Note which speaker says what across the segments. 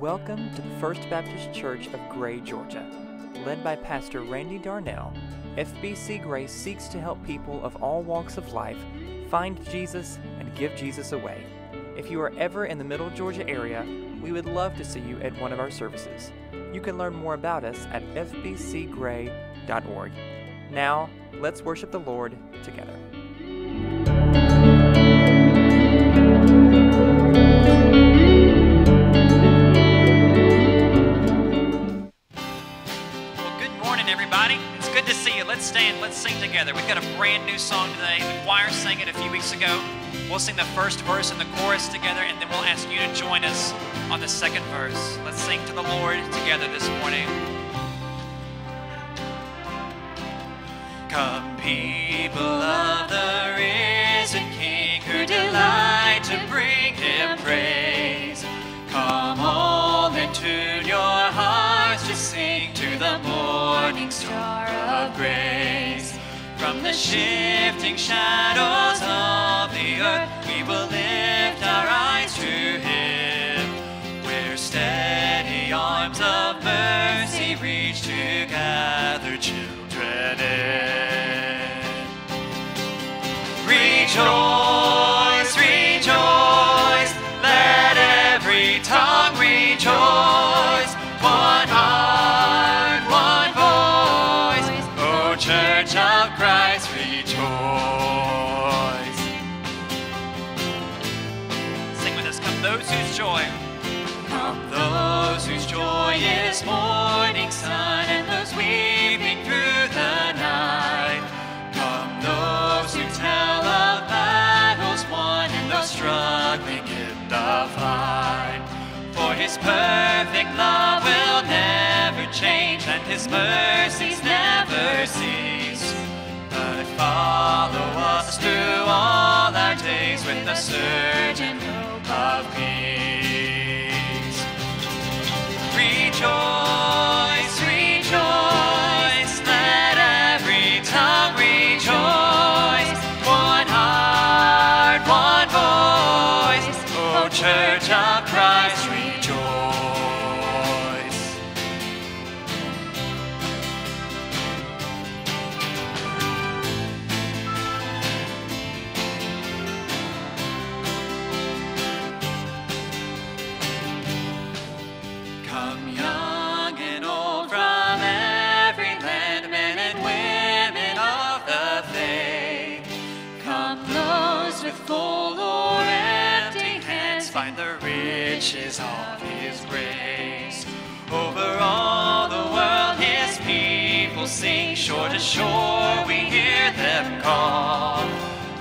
Speaker 1: Welcome to the First Baptist Church of Gray, Georgia. Led by Pastor Randy Darnell, FBC Gray seeks to help people of all walks of life find Jesus and give Jesus away. If you are ever in the Middle Georgia area, we would love to see you at one of our services. You can learn more about us at fbcgray.org. Now, let's worship the Lord together.
Speaker 2: Stand. Let's sing together. We've got a brand new song today. The choir sang it a few weeks ago. We'll sing the first verse and the chorus together, and then we'll ask you to join us on the second verse. Let's sing to the Lord together this morning. Come, people of the risen King, who delight to bring him praise. Come all tune your hearts to sing to the morning star of grace. From the shifting shadows of the earth, we will lift our eyes to him. Where steady arms of mercy reach to gather children in. Rejoice, change and his mercies never cease. But follow us through all our days with the certain hope of peace. Rejoice, shore we hear them call.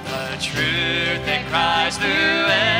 Speaker 2: The truth that cries through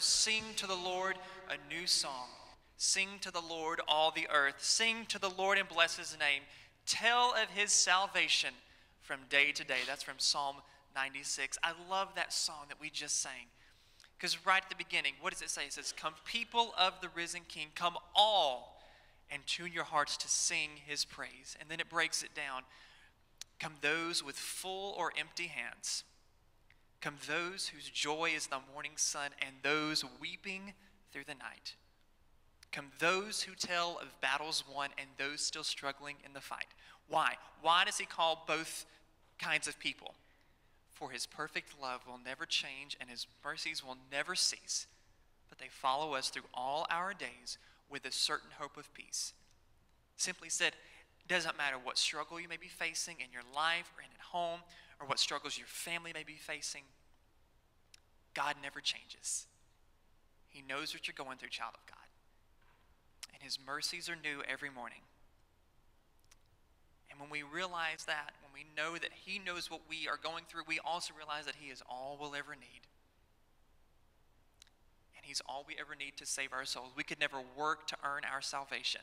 Speaker 2: sing to the Lord a new song. Sing to the Lord all the earth. Sing to the Lord and bless his name. Tell of his salvation from day to day. That's from Psalm 96. I love that song that we just sang. Because right at the beginning, what does it say? It says, Come, people of the risen King, come all and tune your hearts to sing his praise. And then it breaks it down. Come, those with full or empty hands. Come those whose joy is the morning sun, and those weeping through the night. Come those who tell of battles won, and those still struggling in the fight. Why? Why does he call both kinds of people? For his perfect love will never change, and his mercies will never cease, but they follow us through all our days with a certain hope of peace. Simply said, doesn't matter what struggle you may be facing in your life or in at home, or what struggles your family may be facing. God never changes. He knows what you're going through, child of God. And His mercies are new every morning. And when we realize that, when we know that He knows what we are going through, we also realize that He is all we'll ever need. And He's all we ever need to save our souls. We could never work to earn our salvation.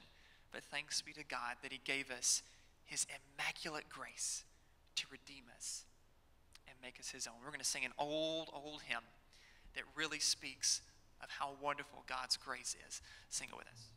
Speaker 2: But thanks be to God that He gave us His immaculate grace to redeem us and make us His own. We're going to sing an old, old hymn that really speaks of how wonderful God's grace is. Sing it with us.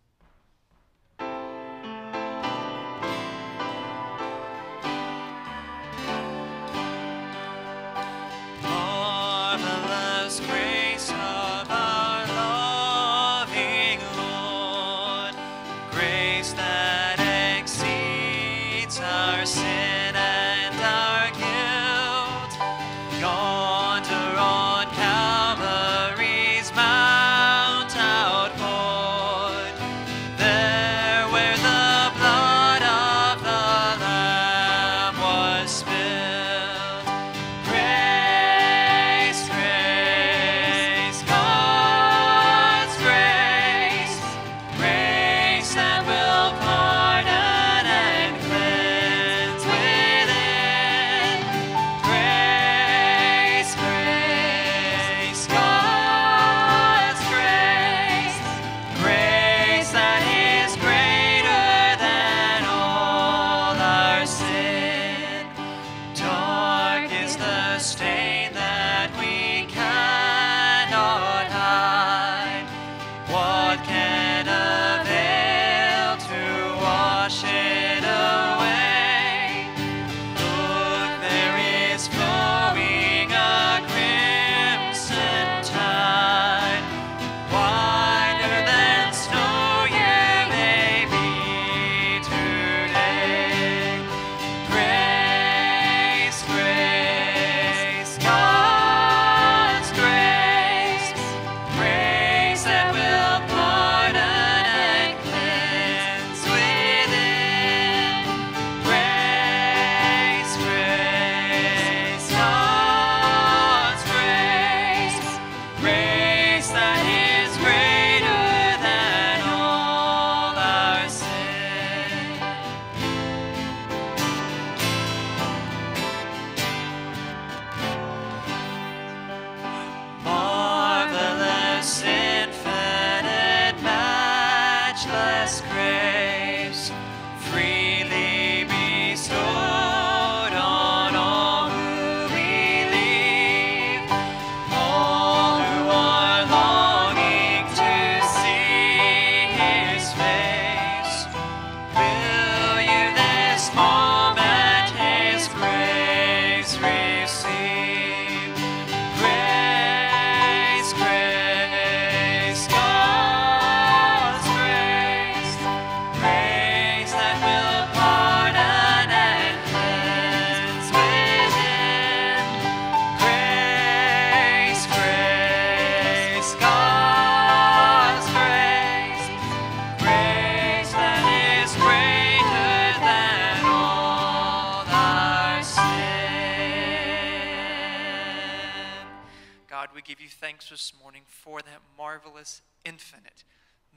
Speaker 2: Marvelous, infinite,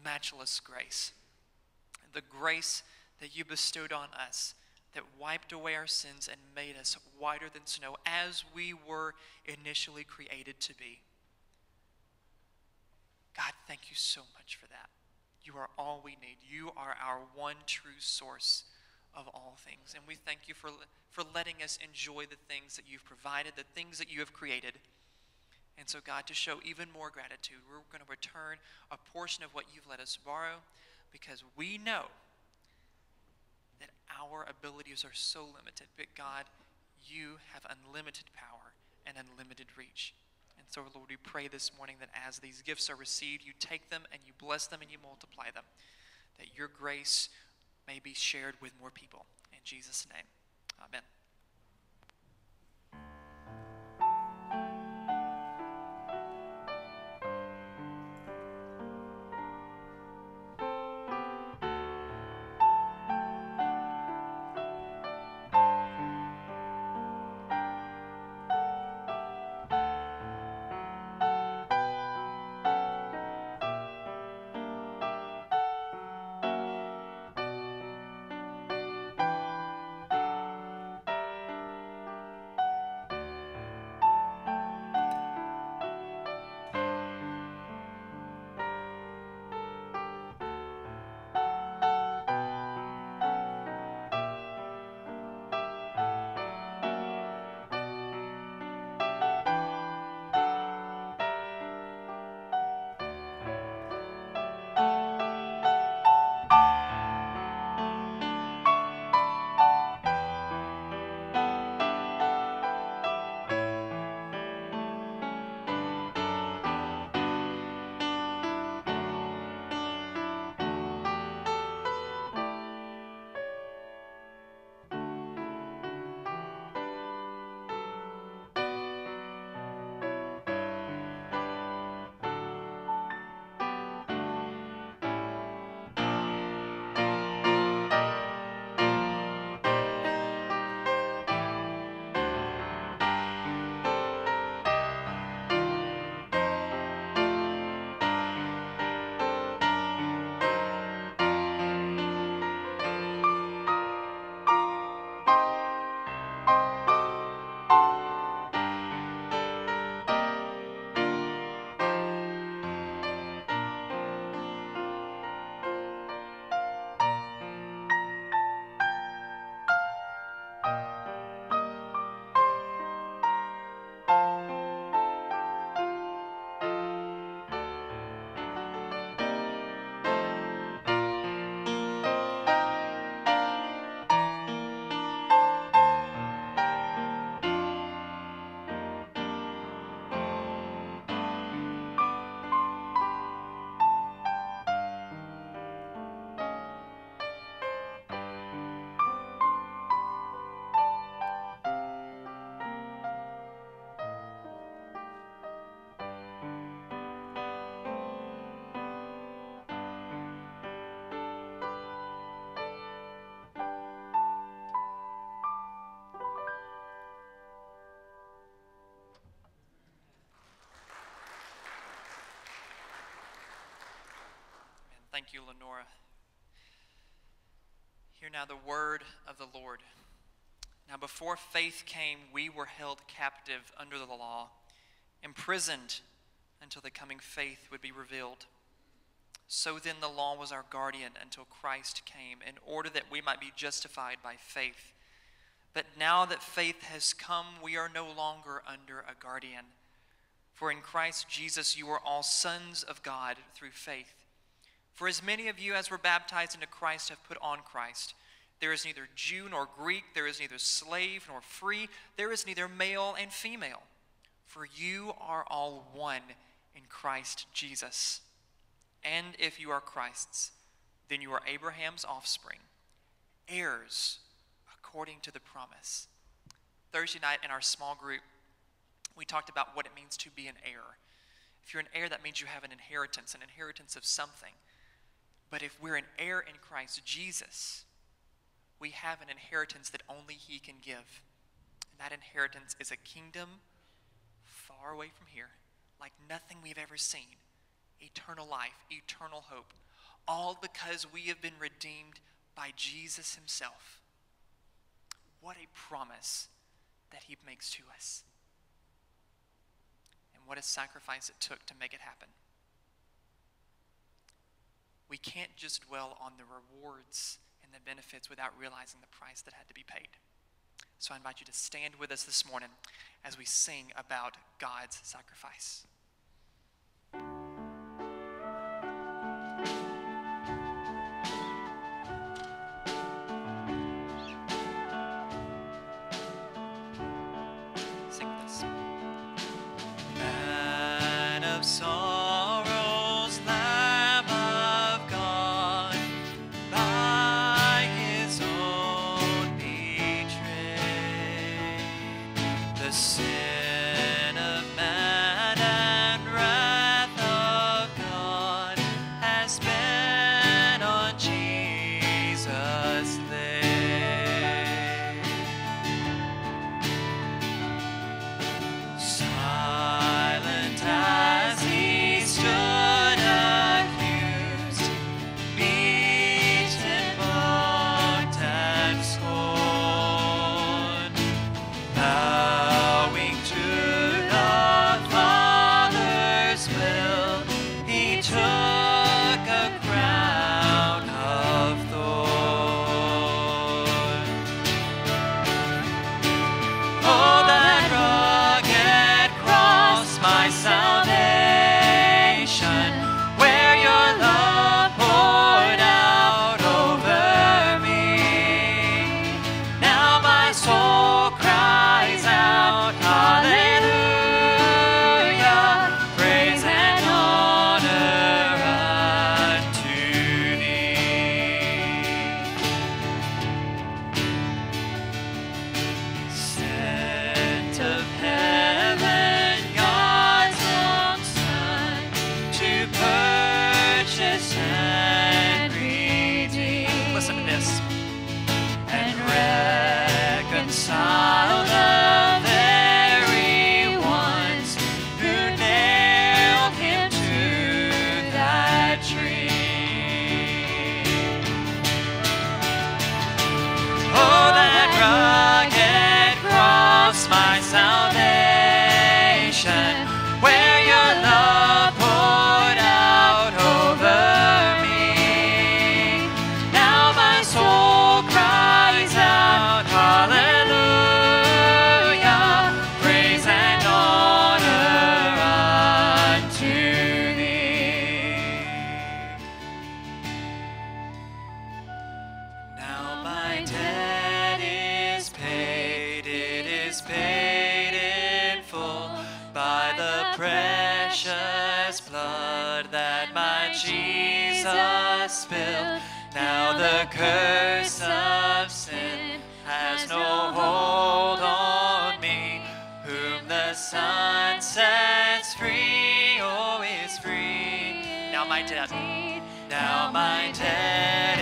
Speaker 2: matchless grace. The grace that you bestowed on us that wiped away our sins and made us whiter than snow as we were initially created to be. God, thank you so much for that. You are all we need. You are our one true source of all things. And we thank you for, for letting us enjoy the things that you've provided, the things that you have created. And so, God, to show even more gratitude, we're going to return a portion of what you've let us borrow because we know that our abilities are so limited. But, God, you have unlimited power and unlimited reach. And so, Lord, we pray this morning that as these gifts are received, you take them and you bless them and you multiply them, that your grace may be shared with more people. In Jesus' name, amen. Thank you, Lenora. Hear now the word of the Lord. Now, before faith came, we were held captive under the law, imprisoned until the coming faith would be revealed. So then, the law was our guardian until Christ came, in order that we might be justified by faith. But now that faith has come, we are no longer under a guardian. For in Christ Jesus, you are all sons of God through faith. For as many of you as were baptized into Christ have put on Christ. There is neither Jew nor Greek, there is neither slave nor free, there is neither male and female. For you are all one in Christ Jesus. And if you are Christ's, then you are Abraham's offspring, heirs according to the promise. Thursday night in our small group, we talked about what it means to be an heir. If you're an heir, that means you have an inheritance, an inheritance of something. But if we're an heir in Christ Jesus, we have an inheritance that only He can give. And that inheritance is a kingdom far away from here, like nothing we've ever seen. Eternal life, eternal hope, all because we have been redeemed by Jesus Himself. What a promise that He makes to us. And what a sacrifice it took to make it happen. We can't just dwell on the rewards and the benefits without realizing the price that had to be paid. So I invite you to stand with us this morning as we sing about God's sacrifice. Now my debt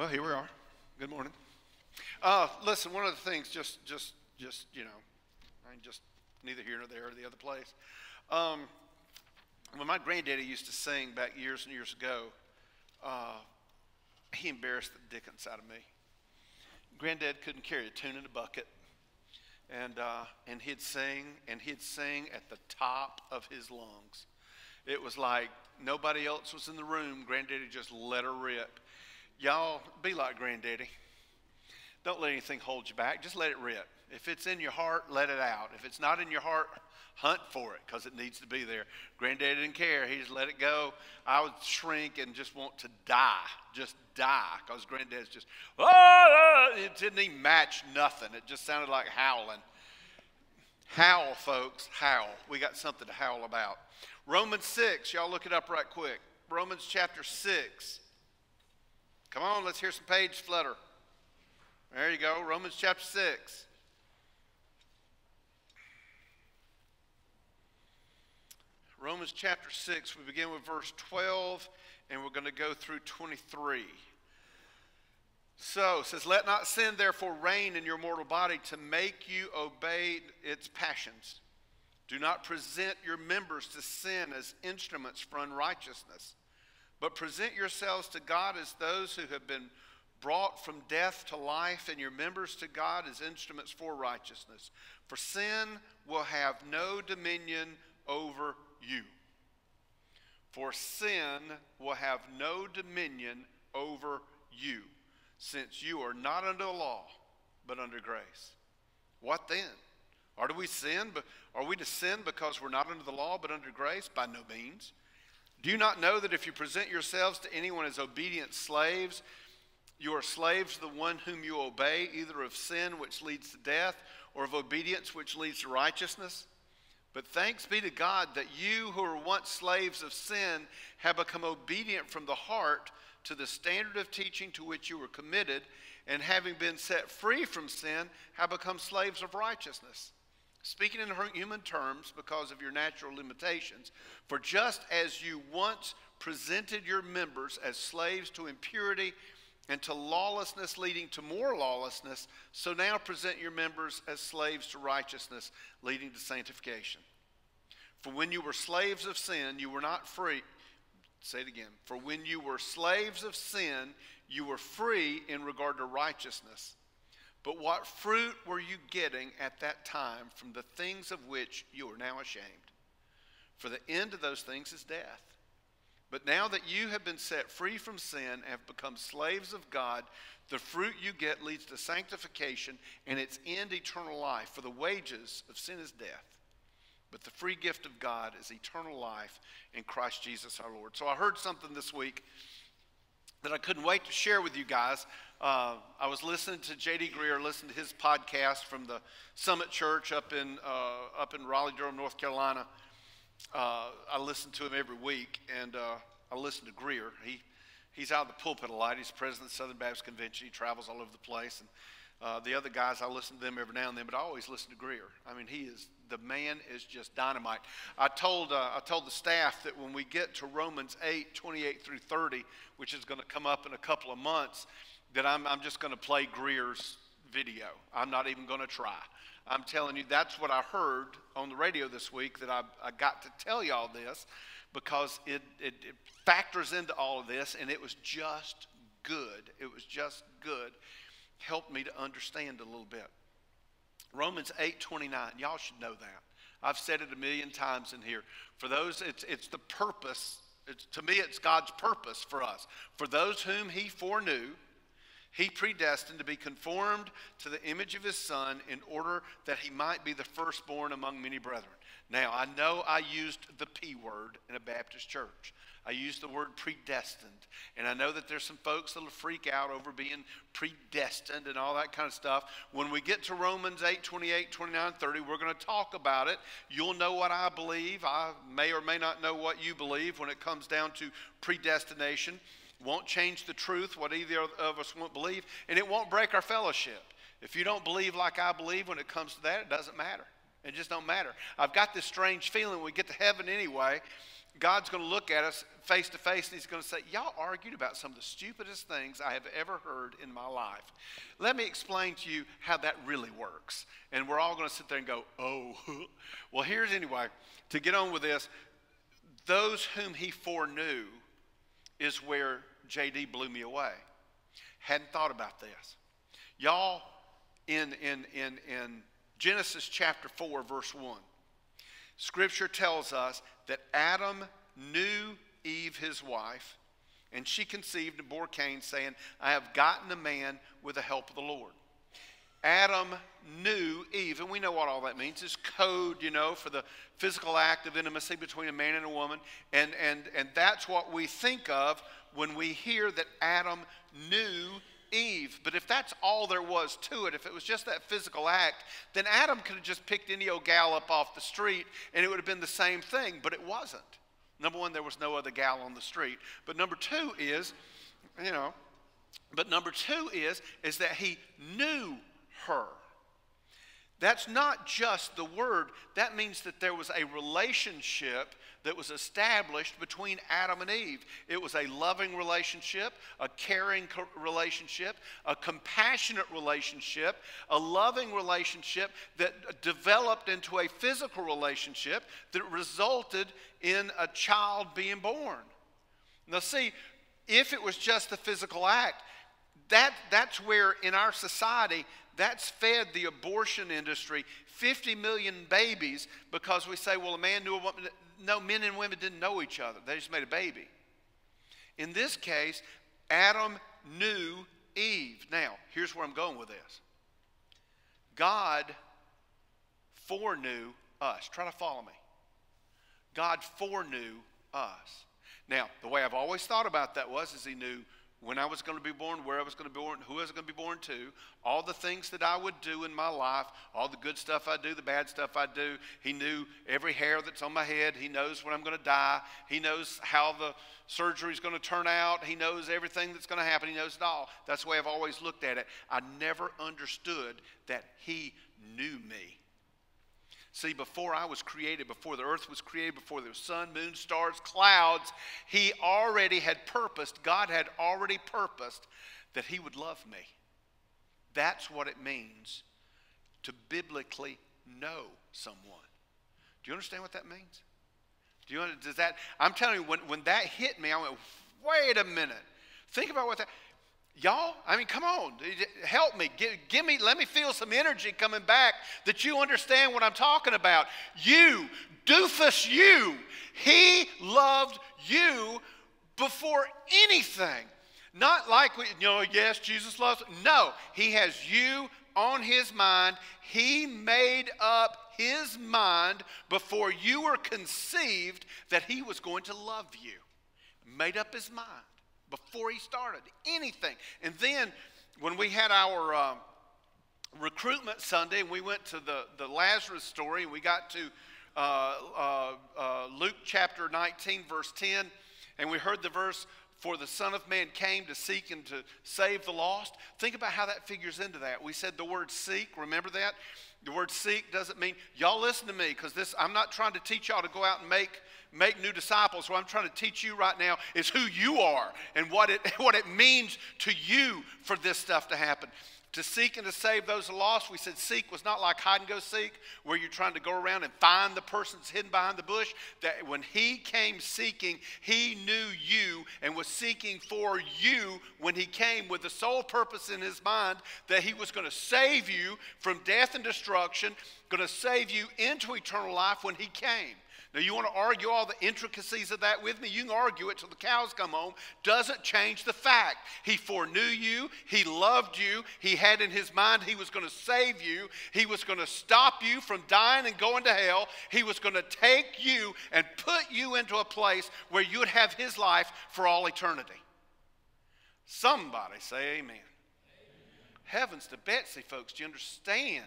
Speaker 3: Well, here we are. Good morning. Uh, listen, one of the things, just, just, just, you know, I mean, just neither here nor there or the other place. Um, when my granddaddy used to sing back years and years ago, uh, he embarrassed the dickens out of me. Granddad couldn't carry a tune in a bucket. And, uh, and he'd sing, and he'd sing at the top of his lungs. It was like nobody else was in the room. Granddaddy just let her rip. Y'all, be like Granddaddy. Don't let anything hold you back. Just let it rip. If it's in your heart, let it out. If it's not in your heart, hunt for it because it needs to be there. Granddaddy didn't care. He just let it go. I would shrink and just want to die. Just die because Granddad's just, oh, it didn't even match nothing. It just sounded like howling. Howl, folks, howl. We got something to howl about. Romans 6, y'all look it up right quick. Romans chapter 6. Come on, let's hear some page flutter. There you go, Romans chapter 6. Romans chapter 6, we begin with verse 12 and we're going to go through 23. So, it says, Let not sin therefore reign in your mortal body to make you obey its passions. Do not present your members to sin as instruments for unrighteousness, but present yourselves to God as those who have been brought from death to life, and your members to God as instruments for righteousness. For sin will have no dominion over you. For sin will have no dominion over you, since you are not under the law, but under grace. What then? Are we sin? Are we to sin because we're not under the law, but under grace? By no means. Do you not know that if you present yourselves to anyone as obedient slaves, you are slaves to the one whom you obey, either of sin, which leads to death, or of obedience, which leads to righteousness? But thanks be to God that you who were once slaves of sin have become obedient from the heart to the standard of teaching to which you were committed, and having been set free from sin, have become slaves of righteousness. Speaking in human terms because of your natural limitations, for just as you once presented your members as slaves to impurity and to lawlessness leading to more lawlessness, so now present your members as slaves to righteousness leading to sanctification. For when you were slaves of sin, you were not free. Say it again. For when you were slaves of sin, you were free in regard to righteousness. But what fruit were you getting at that time from the things of which you are now ashamed? For the end of those things is death. But now that you have been set free from sin and have become slaves of God, the fruit you get leads to sanctification and its end eternal life. For the wages of sin is death. But the free gift of God is eternal life in Christ Jesus our Lord. So I heard something this week that I couldn't wait to share with you guys. Uh, I was listening to J.D. Greear, listening to his podcast from the Summit Church up in, uh, up in Raleigh, Durham, North Carolina. Uh, I listen to him every week, and uh, I listen to Greear. He, he's out of the pulpit a lot. He's president of the Southern Baptist Convention. He travels all over the place. And uh, the other guys, I listen to them every now and then, but I always listen to Greear. I mean, he is the man is just dynamite. I told uh, I told the staff that when we get to Romans 8, 28 through 30, which is going to come up in a couple of months, that I'm, I'm just going to play Greear's video. I'm not even going to try. I'm telling you, that's what I heard on the radio this week that I, I got to tell y'all this because it, it, it factors into all of this, and it was just good. It was just good helped me to understand a little bit. Romans 8 29, y'all should know that. I've said it a million times in here. For those, it's, it's the purpose. It's, to me, it's God's purpose for us. For those whom He foreknew, He predestined to be conformed to the image of His Son in order that He might be the firstborn among many brethren. Now, I know I used the P word in a Baptist church. I used the word predestined. And I know that there's some folks that'll freak out over being predestined and all that kind of stuff. When we get to Romans 8, 28, 29, 30, we're going to talk about it. You'll know what I believe. I may or may not know what you believe when it comes down to predestination. Won't change the truth, what either of us won't believe, and it won't break our fellowship. If you don't believe like I believe when it comes to that, it doesn't matter. It just don't matter. I've got this strange feeling when we get to heaven anyway God's going to look at us face to face and he's going to say, Y'all argued about some of the stupidest things I have ever heard in my life. Let me explain to you how that really works. And we're all going to sit there and go, Oh, well, here's anyway, to get on with this, those whom he foreknew is where JD blew me away. Hadn't thought about this. Y'all, in, in, in, in Genesis chapter 4, verse 1, Scripture tells us that Adam knew Eve, his wife, and she conceived and bore Cain, saying, I have gotten a man with the help of the Lord. Adam knew Eve, and we know what all that means. It's code, you know, for the physical act of intimacy between a man and a woman. And, and, and that's what we think of when we hear that Adam knew Eve. But if that's all there was to it, if it was just that physical act, then Adam could have just picked any old gal up off the street and it would have been the same thing, but it wasn't. Number one, there was no other gal on the street. But number two is, you know, but number two is, is that he knew her. That's not just the word, that means that there was a relationship that was established between Adam and Eve. It was a loving relationship, a caring co- relationship, a compassionate relationship, a loving relationship that developed into a physical relationship that resulted in a child being born. Now, see, if it was just the physical act, that, that's where in our society that's fed the abortion industry 50 million babies because we say, well, a man knew a woman. No, men and women didn't know each other, they just made a baby. In this case, Adam knew Eve. Now, here's where I'm going with this God foreknew us. Try to follow me. God foreknew us. Now, the way I've always thought about that was is he knew when I was going to be born, where I was going to be born, who I was going to be born to, all the things that I would do in my life, all the good stuff I do, the bad stuff I do. He knew every hair that's on my head. He knows when I'm going to die. He knows how the surgery is going to turn out. He knows everything that's going to happen. He knows it all. That's the way I've always looked at it. I never understood that He knew me. See, before I was created, before the earth was created, before was sun, moon, stars, clouds, He already had purposed, God had already purposed that He would love me. That's what it means to biblically know someone. Do you understand what that means? Do you does that? I'm telling you, when, when that hit me, I went, wait a minute. Think about what that, y'all, I mean, come on, help me. Give, give me, let me feel some energy coming back that you understand what I'm talking about. You, doofus, you, he loved you before anything. Not like, we, you know, yes, Jesus loves. No, he has you on his mind. He made up his mind before you were conceived that he was going to love you. Made up his mind before he started anything. And then when we had our uh, recruitment Sunday and we went to the, the Lazarus story and we got to uh, uh, uh Luke chapter 19, verse 10, and we heard the verse, For the Son of Man came to seek and to save the lost. Think about how that figures into that. We said the word seek, remember that? The word seek doesn't mean, y'all listen to me, because this I'm not trying to teach y'all to go out and make make new disciples. What I'm trying to teach you right now is who you are and what it what it means to you for this stuff to happen. To seek and to save those lost, we said seek was not like hide and go seek, where you're trying to go around and find the person that's hidden behind the bush. That when he came seeking, he knew you and was seeking for you when he came with the sole purpose in his mind that he was going to save you from death and destruction, going to save you into eternal life when he came. Now, you want to argue all the intricacies of that with me? You can argue it till the cows come home. Doesn't change the fact. He foreknew you, He loved you, He had in His mind He was going to save you, He was going to stop you from dying and going to hell, He was going to take you and put you into a place where you would have His life for all eternity. Somebody say amen. amen. Heavens to Betsy, folks. Do you understand?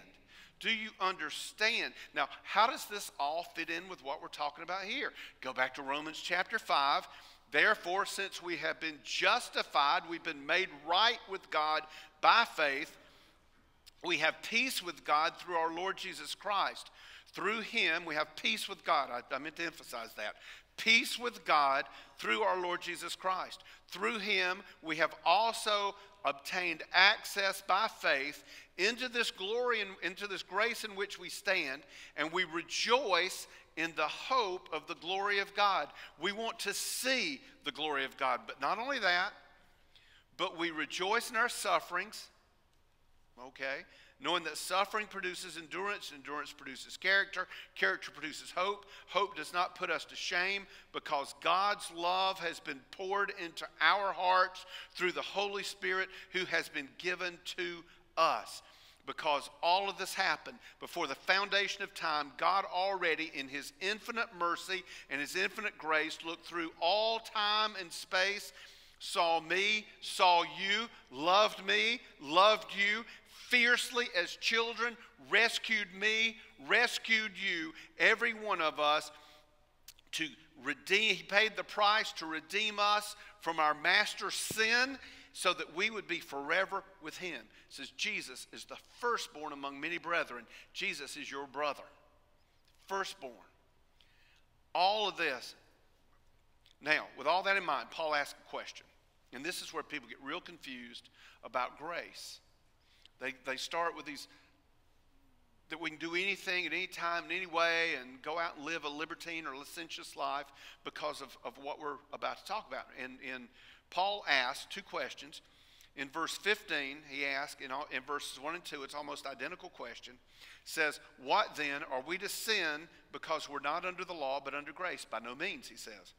Speaker 3: Do you understand? Now, how does this all fit in with what we're talking about here? Go back to Romans chapter 5. Therefore, since we have been justified, we've been made right with God by faith, we have peace with God through our Lord Jesus Christ. Through him, we have peace with God. I, I meant to emphasize that. Peace with God through our Lord Jesus Christ. Through him, we have also obtained access by faith into this glory and into this grace in which we stand, and we rejoice in the hope of the glory of God. We want to see the glory of God. But not only that, but we rejoice in our sufferings, okay? Knowing that suffering produces endurance, endurance produces character, character produces hope. Hope does not put us to shame because God's love has been poured into our hearts through the Holy Spirit who has been given to us. Because all of this happened before the foundation of time, God already, in His infinite mercy and His infinite grace, looked through all time and space, saw me, saw you, loved me, loved you, fiercely as children, rescued me, rescued you, every one of us, to redeem. He paid the price to redeem us from our master's sin so that we would be forever with him. It says Jesus is the firstborn among many brethren. Jesus is your brother. Firstborn. All of this. Now, with all that in mind, Paul asks a question. And this is where people get real confused about grace. They, they start with these that we can do anything at any time, in any way, and go out and live a libertine or licentious life because of, of what we're about to talk about. And, and Paul asks two questions. In verse 15, he asks, in, all, in verses 1 and 2, it's almost identical question, says, What then? Are we to sin because we're not under the law but under grace? By no means, he says.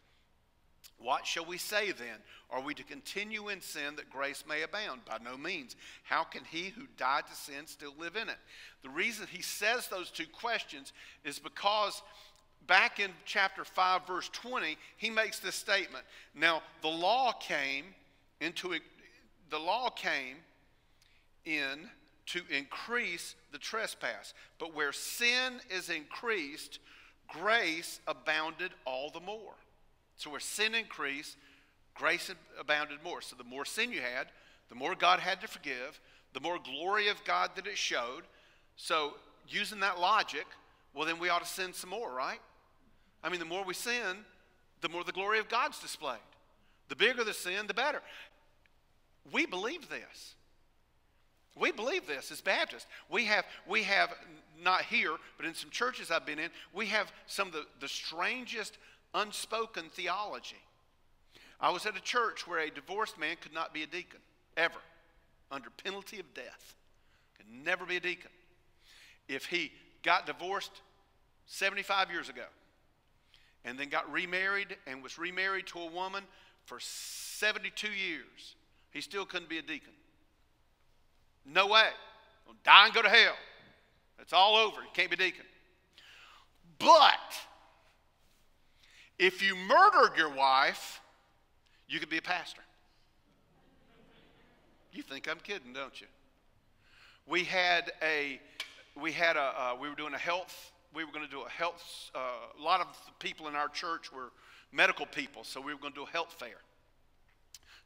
Speaker 3: What shall we say then? Are we to continue in sin that grace may abound? By no means. How can he who died to sin still live in it? The reason he says those two questions is because back in chapter 5, verse 20, he makes this statement. Now, the law came into the law came in to increase the trespass. But where sin is increased, grace abounded all the more. So where sin increased, grace abounded more. So the more sin you had, the more God had to forgive, the more glory of God that it showed. So using that logic, well, then we ought to sin some more, right? I mean, the more we sin, the more the glory of God's displayed. The bigger the sin, the better. We believe this. We believe this as Baptists. We have, we have, not here, but in some churches I've been in, we have some of the, the strangest unspoken theology. I was at a church where a divorced man could not be a deacon, ever, under penalty of death. Could never be a deacon. If he got divorced 75 years ago and then got remarried and was remarried to a woman for 72 years, he still couldn't be a deacon. No way. He'll die and go to hell. It's all over. You can't be deacon. But if you murdered your wife, you could be a pastor. You think I'm kidding, don't you? We had a, we had a, uh, we were doing a health, we were going to do a health, uh, a lot of the people in our church were medical people, so we were going to do a health fair.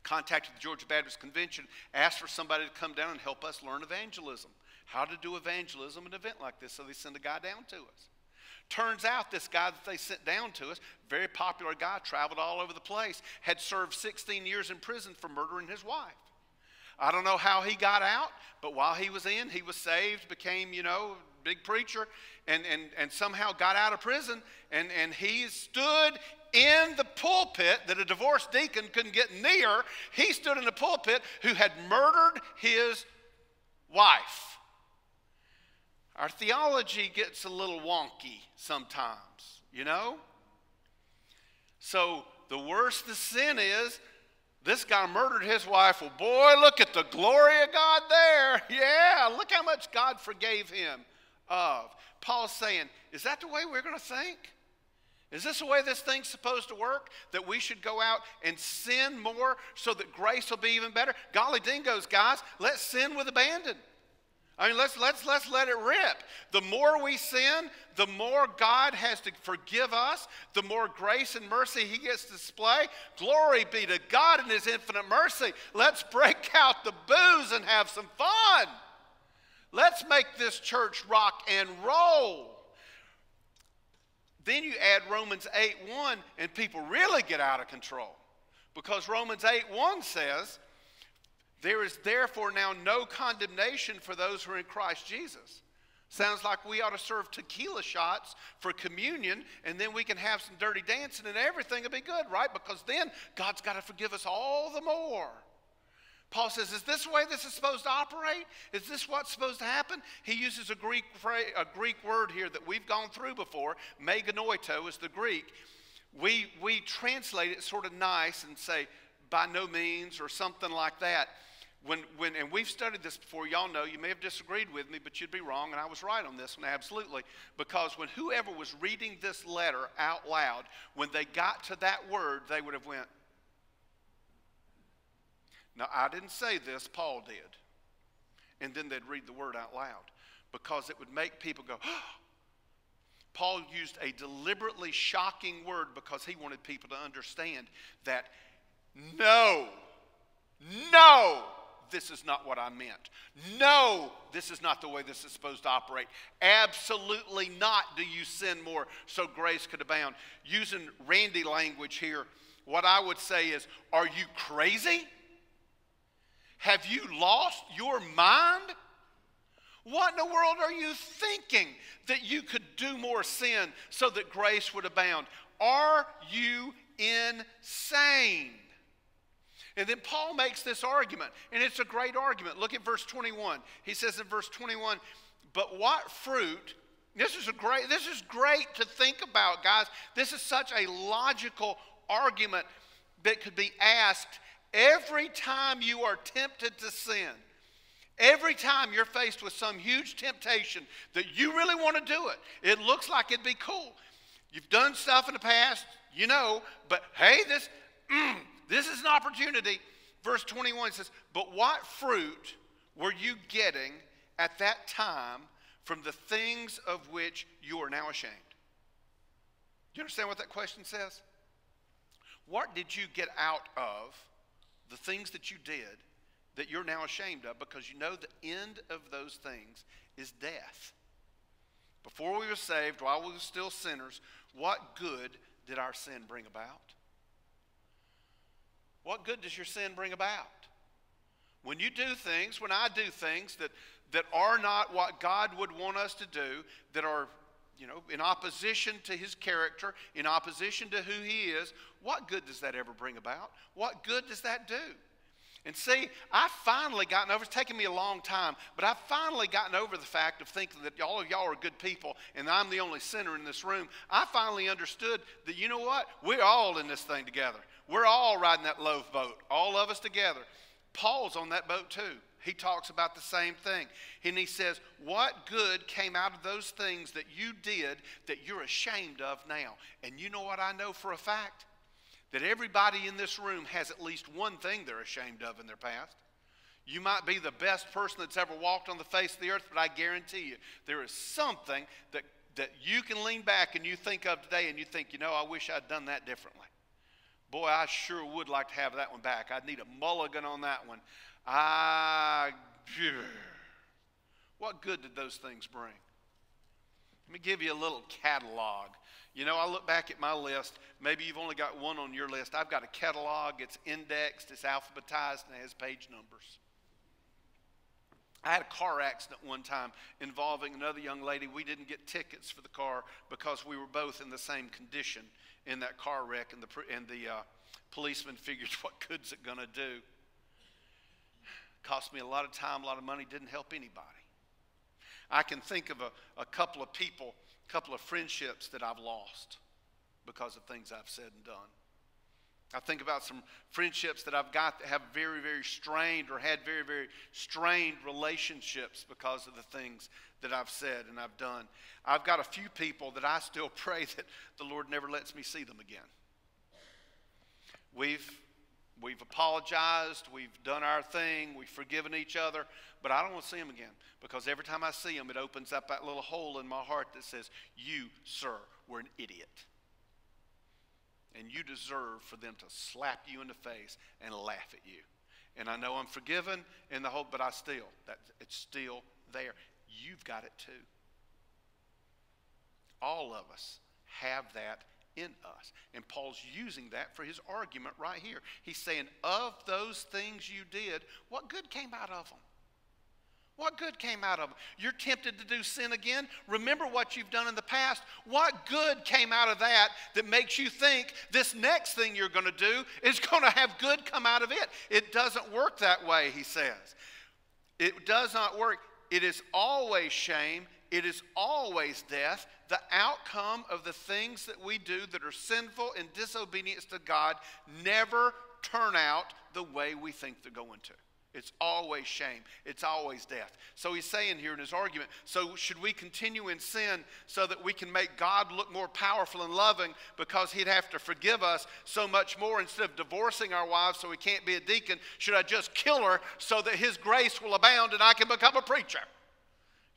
Speaker 3: Contacted the Georgia Baptist Convention, asked for somebody to come down and help us learn evangelism, how to do evangelism at an event like this. So they sent a guy down to us. Turns out this guy that they sent down to us, very popular guy, traveled all over the place, had served 16 years in prison for murdering his wife. I don't know how he got out, but while he was in, he was saved, became, you know, big preacher, and, and, and somehow got out of prison, and, and he stood in the pulpit that a divorced deacon couldn't get near. He stood in the pulpit who had murdered his wife. Our theology gets a little wonky sometimes, you know? So the worse the sin is, this guy murdered his wife. Well, boy, look at the glory of God there. Yeah, look how much God forgave him of. Paul's saying, Is that the way we're going to think? Is this the way this thing's supposed to work? That we should go out and sin more so that grace will be even better? Golly dingoes, guys, let's sin with abandon. I mean, let's, let's, let's let it rip. The more we sin, the more God has to forgive us, the more grace and mercy He gets to display. Glory be to God in His infinite mercy. Let's break out the booze and have some fun. Let's make this church rock and roll. Then you add Romans 8 1, and people really get out of control. Because Romans 8 1 says, there is therefore now no condemnation for those who are in Christ Jesus. Sounds like we ought to serve tequila shots for communion, and then we can have some dirty dancing, and everything will be good, right? Because then God's got to forgive us all the more. Paul says, Is this the way this is supposed to operate? Is this what's supposed to happen? He uses a Greek, phrase, a Greek word here that we've gone through before. Me genoito is the Greek. We, we translate it sort of nice and say, by no means, or something like that. When, when, and we've studied this before, y'all know, you may have disagreed with me, but you'd be wrong, and I was right on this one, absolutely. Because when whoever was reading this letter out loud, when they got to that word, they would have went, now, I didn't say this, Paul did. And then they'd read the word out loud because it would make people go, oh. Paul used a deliberately shocking word because he wanted people to understand that no, no, this is not what I meant. No, this is not the way this is supposed to operate. Absolutely not do you sin more so grace could abound. Using Randy language here, what I would say is, are you crazy? Have you lost your mind? What in the world are you thinking that you could do more sin so that grace would abound? Are you insane? And then Paul makes this argument, and it's a great argument. Look at verse 21. He says in verse 21, but what fruit this is a great this is great to think about guys this is such a logical argument that could be asked Every time you are tempted to sin, every time you're faced with some huge temptation that you really want to do it, it looks like it'd be cool. You've done stuff in the past, you know, but hey, this, mm, this is an opportunity. Verse 21 says, But what fruit were you getting at that time from the things of which you are now ashamed? Do you understand what that question says? What did you get out of the things that you did that you're now ashamed of because you know the end of those things is death. Before we were saved, while we were still sinners, what good did our sin bring about? What good does your sin bring about? When you do things, when I do things that, that are not what God would want us to do, that are you know, in opposition to his character, in opposition to who he is, what good does that ever bring about? What good does that do? And see, I've finally gotten over, it's taken me a long time, but I've finally gotten over the fact of thinking that all of y'all are good people and I'm the only sinner in this room. I finally understood that, you know what? We're all in this thing together. We're all riding that loaf boat, all of us together. Paul's on that boat too. He talks about the same thing. And he says, What good came out of those things that you did that you're ashamed of now? And you know what I know for a fact? That everybody in this room has at least one thing they're ashamed of in their past. You might be the best person that's ever walked on the face of the earth, but I guarantee you, there is something that, that you can lean back and you think of today and you think, you know, I wish I'd done that differently. Boy, I sure would like to have that one back. I'd need a mulligan on that one. I, what good did those things bring? Let me give you a little catalog. You know, I look back at my list. Maybe you've only got one on your list. I've got a catalog. It's indexed, it's alphabetized, and it has page numbers. I had a car accident one time involving another young lady. We didn't get tickets for the car because we were both in the same condition in that car wreck, and the, and the uh, policeman figured, what good's it going to do? Cost me a lot of time, a lot of money, didn't help anybody. I can think of a, a couple of people, a couple of friendships that I've lost because of things I've said and done. I think about some friendships that I've got that have very, very strained or had very, very strained relationships because of the things that I've said and I've done. I've got a few people that I still pray that the Lord never lets me see them again. We've We've apologized, we've done our thing, we've forgiven each other, but I don't want to see them again because every time I see them, it opens up that little hole in my heart that says, You, sir, were an idiot. And you deserve for them to slap you in the face and laugh at you. And I know I'm forgiven in the hope, but I still, that, it's still there. You've got it too. All of us have that in us. And Paul's using that for his argument right here. He's saying, Of those things you did, what good came out of them? What good came out of them? You're tempted to do sin again? Remember what you've done in the past. What good came out of that that makes you think this next thing you're going to do is going to have good come out of it? It doesn't work that way, he says. It does not work. It is always shame. It is always death. The outcome of the things that we do that are sinful and disobedience to God never turn out the way we think they're going to. It's always shame. It's always death. So he's saying here in his argument so should we continue in sin so that we can make God look more powerful and loving because he'd have to forgive us so much more instead of divorcing our wives so we can't be a deacon? Should I just kill her so that his grace will abound and I can become a preacher?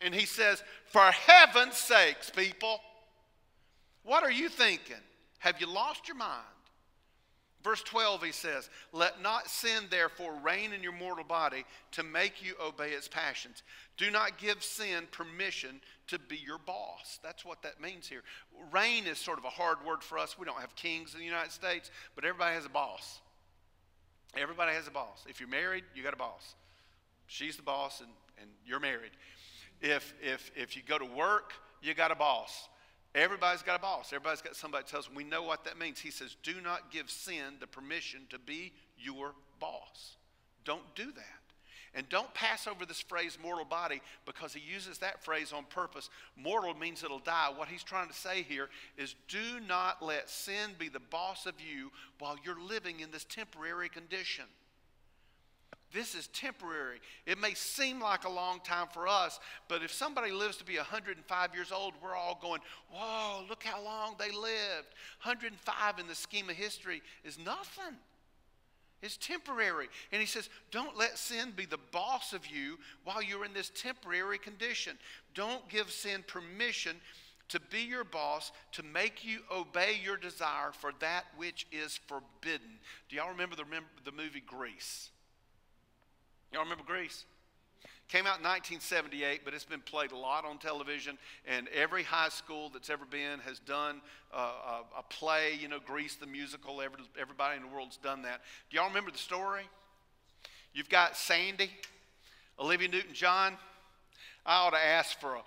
Speaker 3: And he says, For heaven's sakes, people, what are you thinking? Have you lost your mind? Verse 12, he says, Let not sin therefore reign in your mortal body to make you obey its passions. Do not give sin permission to be your boss. That's what that means here. Reign is sort of a hard word for us. We don't have kings in the United States, but everybody has a boss. Everybody has a boss. If you're married, you got a boss. She's the boss, and, and you're married. If, if, if you go to work, you got a boss. Everybody's got a boss. Everybody's got somebody tells them. We know what that means. He says, do not give sin the permission to be your boss. Don't do that. And don't pass over this phrase mortal body because he uses that phrase on purpose. Mortal means it'll die. What he's trying to say here is do not let sin be the boss of you while you're living in this temporary condition. This is temporary. It may seem like a long time for us, but if somebody lives to be 105 years old, we're all going, Whoa, look how long they lived. 105 in the scheme of history is nothing. It's temporary. And he says, Don't let sin be the boss of you while you're in this temporary condition. Don't give sin permission to be your boss, to make you obey your desire for that which is forbidden. Do y'all remember the, the movie Grease? Y'all remember Grease? Came out in 1978, but it's been played a lot on television, and every high school that's ever been has done a, a, a play, you know, Grease the musical. Every, everybody in the world's done that. Do y'all remember the story? You've got Sandy, Olivia Newton John. I ought to ask for a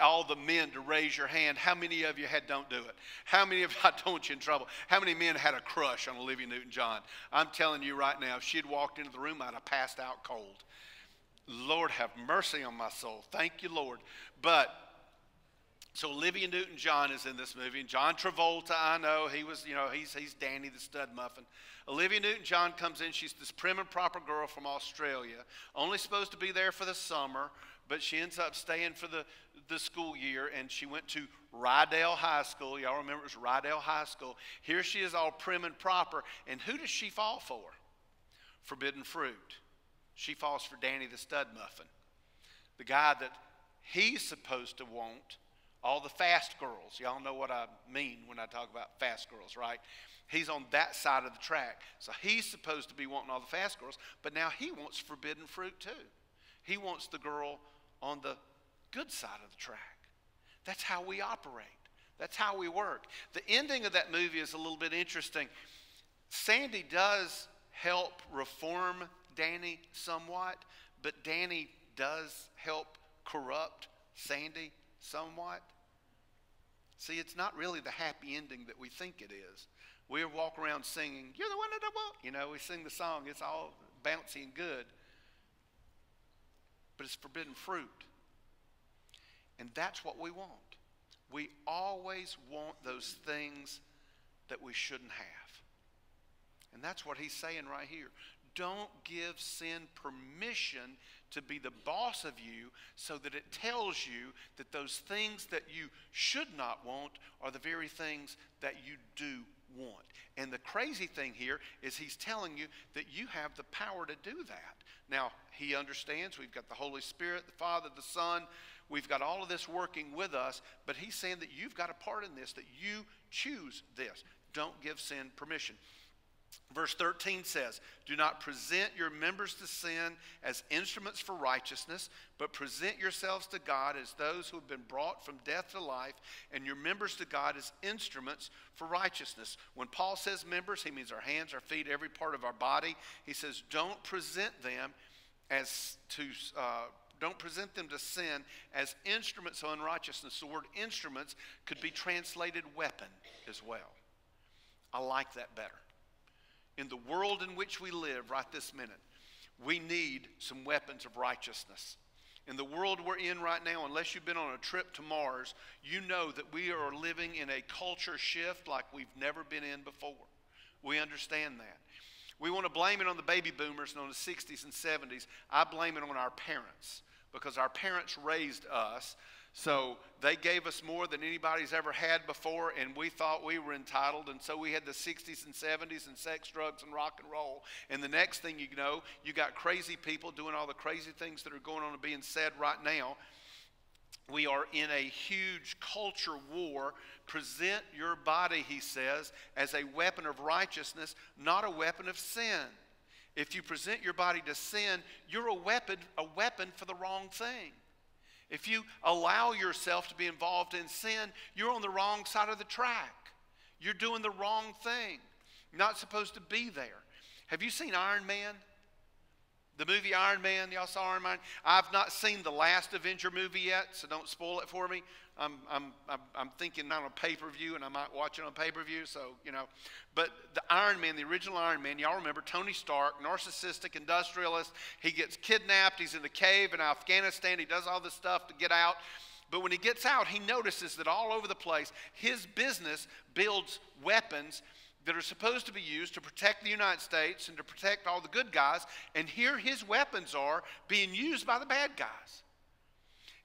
Speaker 3: all the men to raise your hand. How many of you had don't do it? How many of I don't you in trouble? How many men had a crush on Olivia Newton John? I'm telling you right now, if she'd walked into the room, I'd have passed out cold. Lord have mercy on my soul. Thank you, Lord. But so Olivia Newton John is in this movie, and John Travolta, I know he was, you know, he's he's Danny the stud muffin. Olivia Newton John comes in. She's this prim and proper girl from Australia, only supposed to be there for the summer, but she ends up staying for the the school year, and she went to Rydell High School. Y'all remember it was Rydell High School. Here she is, all prim and proper, and who does she fall for? Forbidden fruit. She falls for Danny the stud muffin, the guy that he's supposed to want all the fast girls. Y'all know what I mean when I talk about fast girls, right? He's on that side of the track. So he's supposed to be wanting all the fast girls, but now he wants forbidden fruit too. He wants the girl on the good side of the track. That's how we operate. That's how we work. The ending of that movie is a little bit interesting. Sandy does help reform Danny somewhat, but Danny does help corrupt Sandy somewhat. See, it's not really the happy ending that we think it is. We walk around singing, You're the one that I want. You know, we sing the song, it's all bouncy and good. But it's forbidden fruit. And that's what we want. We always want those things that we shouldn't have. And that's what he's saying right here. Don't give sin permission to be the boss of you so that it tells you that those things that you should not want are the very things that you do want. And the crazy thing here is he's telling you that you have the power to do that. Now, he understands we've got the Holy Spirit, the Father, the Son, we've got all of this working with us, but he's saying that you've got a part in this, that you choose this. Don't give sin permission. Verse 13 says, Do not present your members to sin as instruments for righteousness, but present yourselves to God as those who have been brought from death to life, and your members to God as instruments for righteousness. When Paul says members, he means our hands, our feet, every part of our body. He says, Don't present them as to. Uh, don't present them to sin as instruments of unrighteousness. The word instruments could be translated weapon as well. I like that better in the world in which we live right this minute, we need some weapons of righteousness. In the world we're in right now, unless you've been on a trip to Mars, you know that we are living in a culture shift like we've never been in before. We understand that. We want to blame it on the baby boomers and on the 60s and 70s. I blame it on our parents because our parents raised us so they gave us more than anybody's ever had before, and we thought we were entitled. And so we had the 60s and 70s and sex, drugs, and rock and roll. And the next thing you know, you got crazy people doing all the crazy things that are going on and being said right now. We are in a huge culture war. Present your body, he says, as a weapon of righteousness, not a weapon of sin. If you present your body to sin, you're a weapon, a weapon for the wrong thing. If you allow yourself to be involved in sin, you're on the wrong side of the track. You're doing the wrong thing. You're not supposed to be there. Have you seen Iron Man? The movie Iron Man, y'all saw Iron Man? I've not seen the last Avenger movie yet, so don't spoil it for me. I'm, I'm, I'm, I'm thinking not on pay per view, and I might watch it on pay per view, so, you know. But the Iron Man, the original Iron Man, y'all remember Tony Stark, narcissistic industrialist. He gets kidnapped, he's in the cave in Afghanistan, he does all this stuff to get out. But when he gets out, he notices that all over the place, his business builds weapons that are supposed to be used to protect the United States and to protect all the good guys. And here his weapons are being used by the bad guys.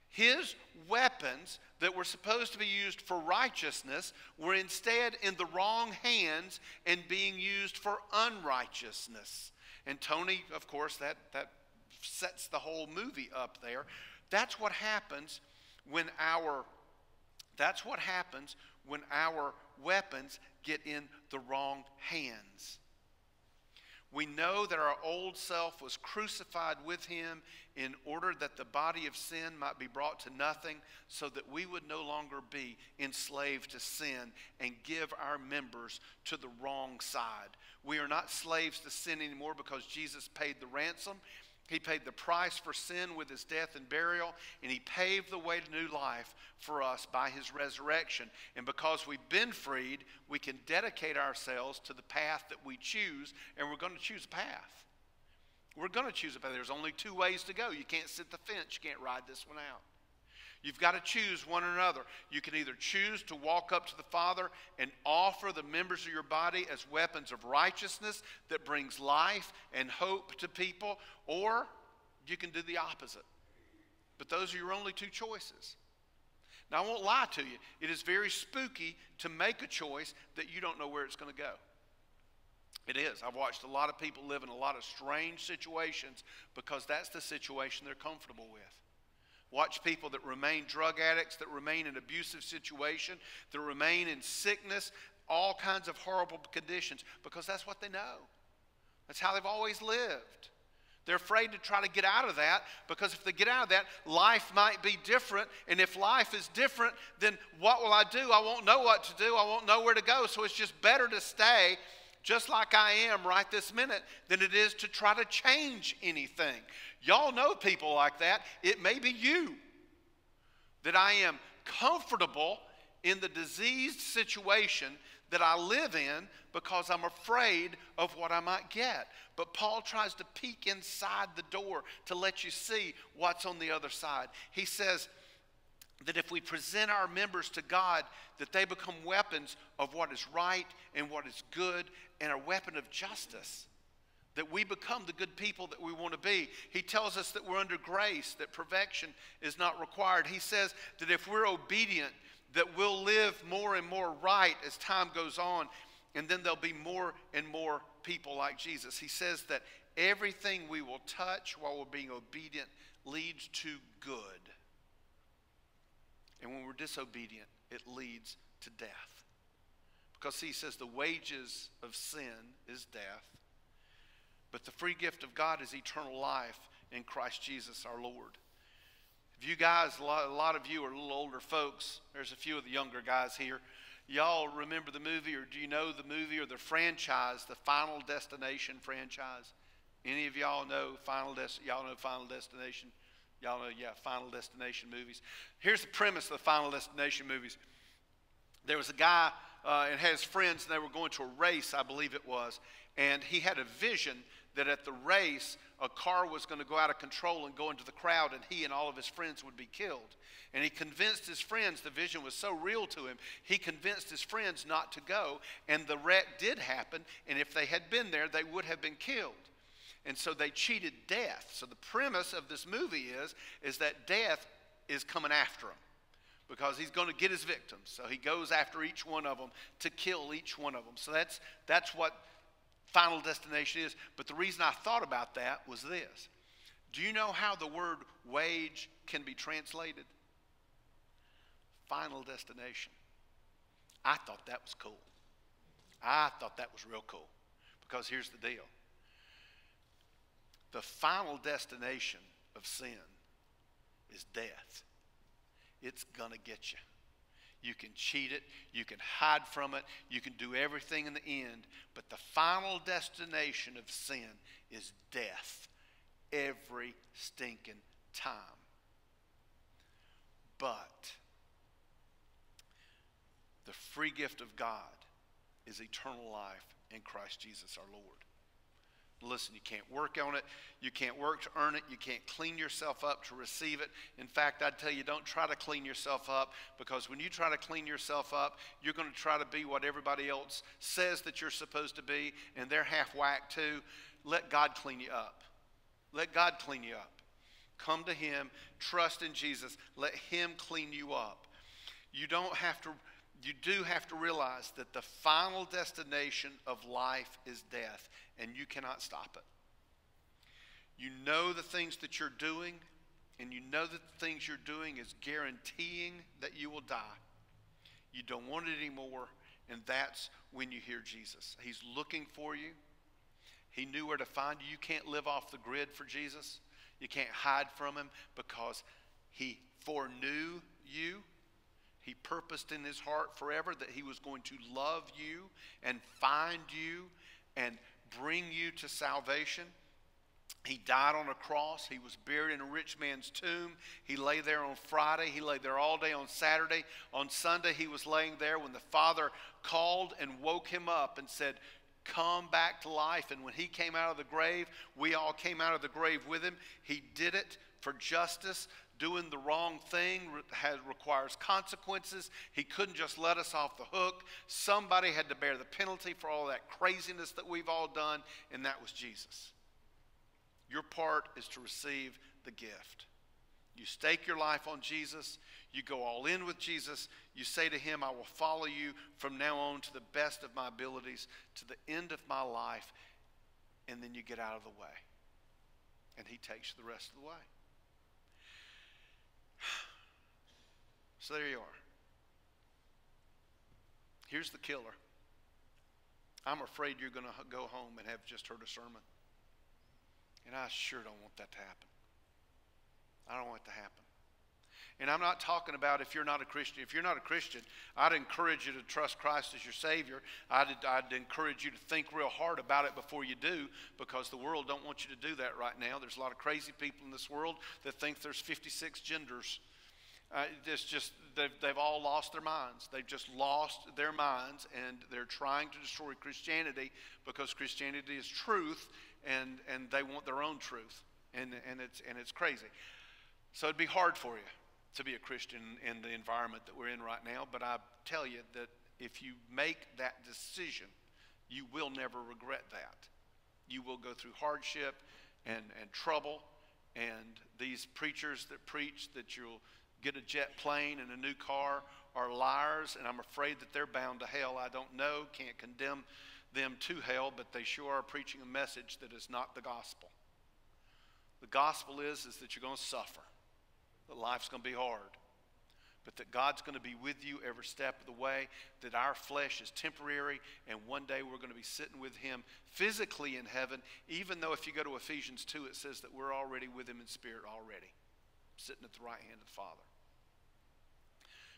Speaker 3: His weapons that were supposed to be used for righteousness were instead in the wrong hands and being used for unrighteousness. And Tony, of course, that, that sets the whole movie up there. That's what happens when our that's what happens when our weapons get in the wrong hands. We know that our old self was crucified with him in order that the body of sin might be brought to nothing, so that we would no longer be enslaved to sin and give our members to the wrong side. We are not slaves to sin anymore because Jesus paid the ransom. He paid the price for sin with his death and burial, and he paved the way to new life for us by his resurrection. And because we've been freed, we can dedicate ourselves to the path that we choose, and we're going to choose a path. We're going to choose a path. There's only two ways to go. You can't sit the fence, you can't ride this one out. You've got to choose one or another. You can either choose to walk up to the Father and offer the members of your body as weapons of righteousness that brings life and hope to people, or you can do the opposite. But those are your only two choices. Now, I won't lie to you. It is very spooky to make a choice that you don't know where it's going to go. It is. I've watched a lot of people live in a lot of strange situations because that's the situation they're comfortable with. Watch people that remain drug addicts, that remain in abusive situation, that remain in sickness, all kinds of horrible conditions because that's what they know. That's how they've always lived. They're afraid to try to get out of that because if they get out of that, life might be different. And if life is different, then what will I do? I won't know what to do. I won't know where to go. So it's just better to stay just like I am right this minute than it is to try to change anything. Y'all know people like that. It may be you that I am comfortable in the diseased situation that I live in because I'm afraid of what I might get. But Paul tries to peek inside the door to let you see what's on the other side. He says that if we present our members to God, that they become weapons of what is right and what is good and a weapon of justice that we become the good people that we want to be. He tells us that we're under grace, that perfection is not required. He says that if we're obedient, that we'll live more and more right as time goes on, and then there'll be more and more people like Jesus. He says that everything we will touch while we're being obedient leads to good. And when we're disobedient, it leads to death. Because he says the wages of sin is death, but the free gift of God is eternal life in Christ Jesus our Lord. If you guys, a lot, a lot of you are a little older folks, there's a few of the younger guys here. Y'all remember the movie, or do you know the movie or the franchise, the Final Destination franchise? Any of y'all know Final Destination? Y'all know Final Destination? Y'all know, yeah, Final Destination movies. Here's the premise of the Final Destination movies. There was a guy uh, and had his friends, and they were going to a race, I believe it was, and he had a vision that at the race, a car was going to go out of control and go into the crowd, and he and all of his friends would be killed. And he convinced his friends, the vision was so real to him, he convinced his friends not to go, and the wreck did happen, and if they had been there, they would have been killed. And so they cheated death. So the premise of this movie is, is that death is coming after him because he's going to get his victims. So he goes after each one of them to kill each one of them. So that's, that's what final destination is. But the reason I thought about that was this Do you know how the word wage can be translated? Final destination. I thought that was cool. I thought that was real cool because here's the deal the final destination of sin is death. It's going to get you. You can cheat it, you can hide from it, you can do everything in the end, but the final destination of sin is death every stinking time. But the free gift of God is eternal life in Christ Jesus our Lord. Listen, you can't work on it. You can't work to earn it. You can't clean yourself up to receive it. In fact, I'd tell you, don't try to clean yourself up because when you try to clean yourself up, you're going to try to be what everybody else says that you're supposed to be, and they're half whacked too. Let God clean you up. Let God clean you up. Come to Him, trust in Jesus, let Him clean you up. You don't have to you do have to realize that the final destination of life is death, and you cannot stop it. You know the things that you're doing, and you know that the things you're doing is guaranteeing that you will die. You don't want it anymore, and that's when you hear Jesus. He's looking for you. He knew where to find you. You can't live off the grid for Jesus. You can't hide from him because he foreknew you he purposed in his heart forever that he was going to love you and find you and bring you to salvation. He died on a cross. He was buried in a rich man's tomb. He lay there on Friday. He lay there all day on Saturday. On Sunday, he was laying there when the Father called and woke him up and said, Come back to life. And when he came out of the grave, we all came out of the grave with him. He did it for justice. Doing the wrong thing has, requires consequences. He couldn't just let us off the hook. Somebody had to bear the penalty for all that craziness that we've all done, and that was Jesus. Your part is to receive the gift. You stake your life on Jesus. You go all in with Jesus. You say to him, I will follow you from now on to the best of my abilities, to the end of my life. And then you get out of the way. And he takes you the rest of the way. So there you are. Here's the killer. I'm afraid you're going to go home and have just heard a sermon. And I sure don't want that to happen. I don't want it to happen. And I'm not talking about if you're not a Christian. If you're not a Christian, I'd encourage you to trust Christ as your Savior. I'd, I'd encourage you to think real hard about it before you do because the world don't want you to do that right now. There's a lot of crazy people in this world that think there's 56 genders. Uh, it's just they've, they've all lost their minds. They've just lost their minds, and they're trying to destroy Christianity because Christianity is truth, and, and they want their own truth, and, and, it's, and it's crazy. So it'd be hard for you to be a Christian in the environment that we're in right now, but I tell you that if you make that decision, you will never regret that. You will go through hardship and, and trouble, and these preachers that preach that you'll get a jet plane and a new car are liars, and I'm afraid that they're bound to hell. I don't know, can't condemn them to hell, but they sure are preaching a message that is not the gospel. The gospel is, is that you're going to suffer, that life's going to be hard, but that God's going to be with you every step of the way, that our flesh is temporary, and one day we're going to be sitting with Him physically in heaven, even though if you go to Ephesians 2, it says that we're already with Him in spirit already, sitting at the right hand of the Father.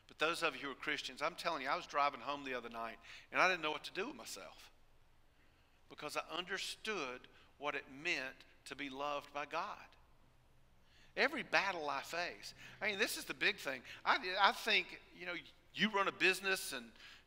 Speaker 3: But those of you who are Christians, I'm telling you, I was driving home the other night, and I didn't know what to do with myself because I understood what it meant to be loved by God. Every battle I face, I mean, this is the big thing. I, I think, you know, you run a business and,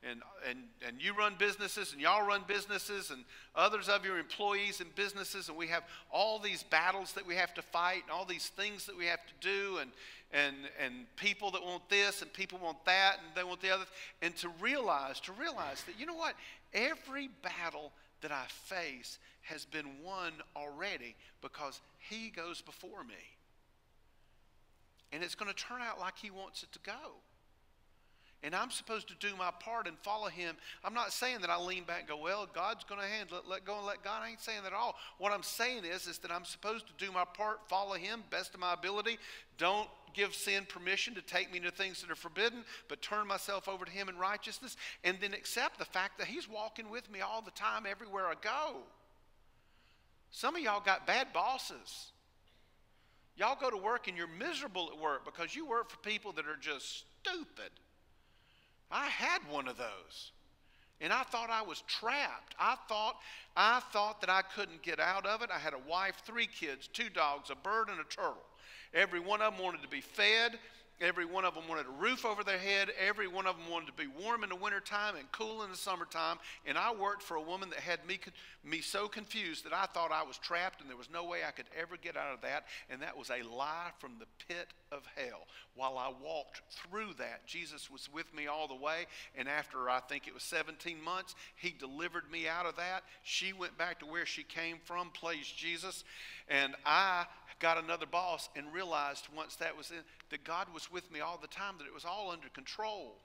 Speaker 3: and, and, and you run businesses and y'all run businesses and others of your employees and businesses and we have all these battles that we have to fight and all these things that we have to do and, and, and people that want this and people want that and they want the other. And to realize to realize that you know what? Every battle that i face has been won already because he goes before me and it's going to turn out like he wants it to go and I'm supposed to do my part and follow him. I'm not saying that I lean back and go, well, God's going to handle it. Let go and let God. I ain't saying that at all. What I'm saying is, is that I'm supposed to do my part, follow him best of my ability. Don't give sin permission to take me into things that are forbidden, but turn myself over to him in righteousness and then accept the fact that he's walking with me all the time everywhere I go. Some of y'all got bad bosses. Y'all go to work and you're miserable at work because you work for people that are just stupid. I had one of those. And I thought I was trapped. I thought I thought that I couldn't get out of it. I had a wife, three kids, two dogs, a bird and a turtle. Every one of them wanted to be fed. Every one of them wanted a roof over their head. Every one of them wanted to be warm in the wintertime and cool in the summertime. And I worked for a woman that had me, me so confused that I thought I was trapped and there was no way I could ever get out of that. And that was a lie from the pit of hell. While I walked through that, Jesus was with me all the way. And after I think it was 17 months, he delivered me out of that. She went back to where she came from, praise Jesus. And I got another boss and realized once that was in, that God with me all the time, that it was all under control.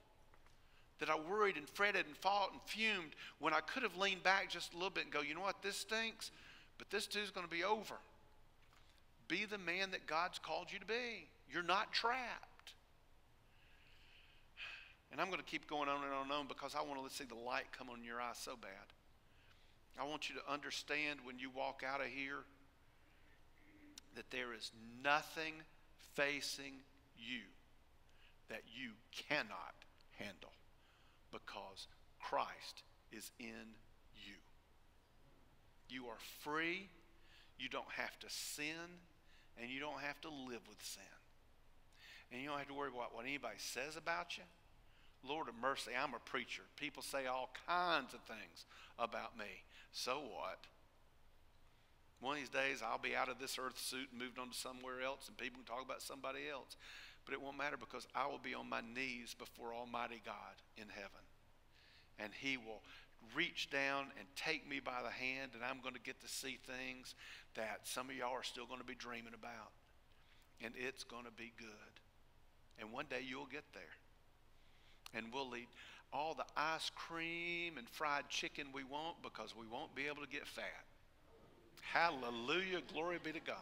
Speaker 3: That I worried and fretted and fought and fumed when I could have leaned back just a little bit and go, you know what, this stinks, but this too is going to be over. Be the man that God's called you to be. You're not trapped. And I'm going to keep going on and on and on because I want to see the light come on your eyes so bad. I want you to understand when you walk out of here that there is nothing facing you that you cannot handle because Christ is in you. You are free. You don't have to sin, and you don't have to live with sin. And you don't have to worry about what anybody says about you. Lord of mercy, I'm a preacher. People say all kinds of things about me. So what? One of these days, I'll be out of this earth suit and moved on to somewhere else, and people can talk about somebody else. But it won't matter because I will be on my knees before Almighty God in heaven. And He will reach down and take me by the hand, and I'm going to get to see things that some of y'all are still going to be dreaming about. And it's going to be good. And one day you'll get there. And we'll eat all the ice cream and fried chicken we want because we won't be able to get fat. Hallelujah. Glory be to God.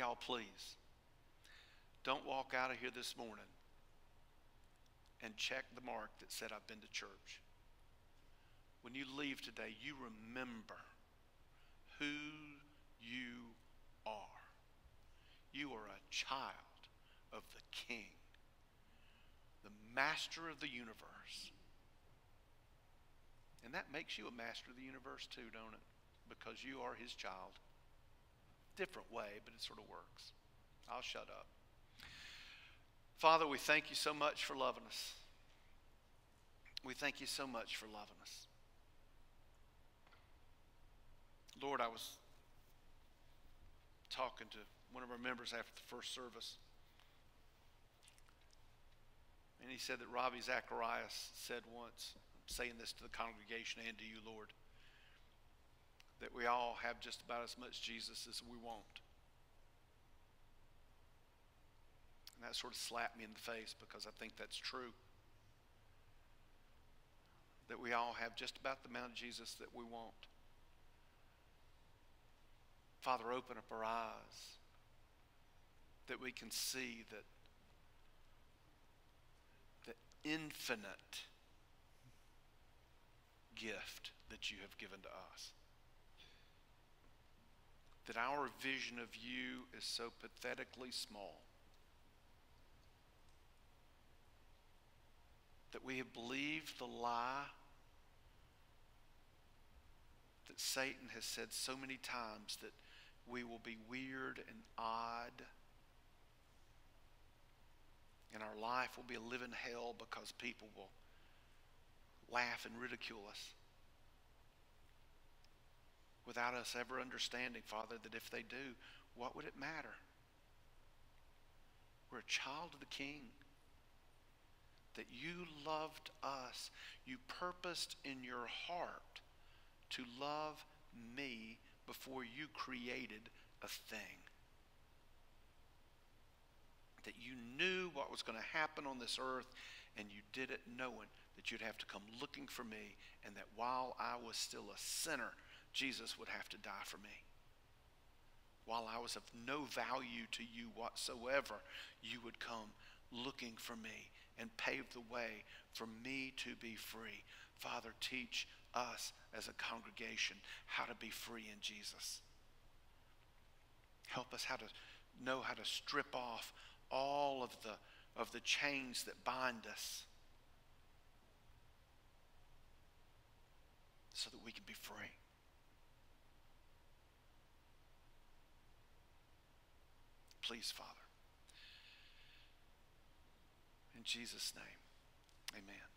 Speaker 3: Y'all, please, don't walk out of here this morning and check the mark that said, I've been to church. When you leave today, you remember who you are. You are a child of the King, the master of the universe. And that makes you a master of the universe too, don't it? Because you are his child. Different way, but it sort of works. I'll shut up. Father, we thank you so much for loving us. We thank you so much for loving us. Lord, I was talking to one of our members after the first service. And he said that Ravi Zacharias said once, saying this to the congregation and to you, Lord, that we all have just about as much Jesus as we want. And that sort of slapped me in the face because I think that's true. That we all have just about the amount of Jesus that we want. Father, open up our eyes that we can see that the infinite gift that you have given to us. That our vision of you is so pathetically small. That we have believed the lie that Satan has said so many times that we will be weird and odd. And our life will be a living hell because people will laugh and ridicule us. Without us ever understanding, Father, that if they do, what would it matter? We're a child of the King. That you loved us. You purposed in your heart to love me before you created a thing. That you knew what was going to happen on this earth, and you did it knowing that you'd have to come looking for me, and that while I was still a sinner, Jesus would have to die for me. While I was of no value to you whatsoever, you would come looking for me and pave the way for me to be free. Father, teach us as a congregation how to be free in Jesus. Help us how to know how to strip off all of the, of the chains that bind us so that we can be free. Please, Father. In Jesus' name, amen.